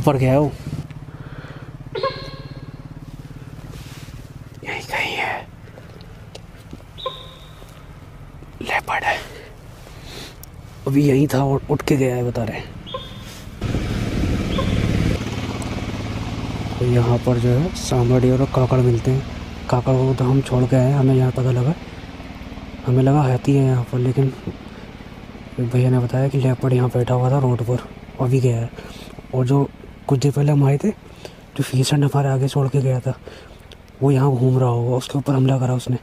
ऊपर गया वो यही कहीं है। लेपर्ड है। अभी यही था और उठ के गया है, बता रहे तो यहाँ पर जो है सांबड़ी और काकड़ मिलते हैं। काकड़ को तो हम छोड़ के आए हमें यहाँ पता लगा। हमें लगा हाथी है यहाँ पर, लेकिन भैया ने बताया कि लेपर्ड यहाँ बैठा हुआ था रोड पर, अभी गया है। और जो कुछ देर पहले हम आए थे, जो फीसड हमारे आगे छोड़ के गया था, वो यहाँ घूम रहा होगा, उसके ऊपर हमला करा उसने।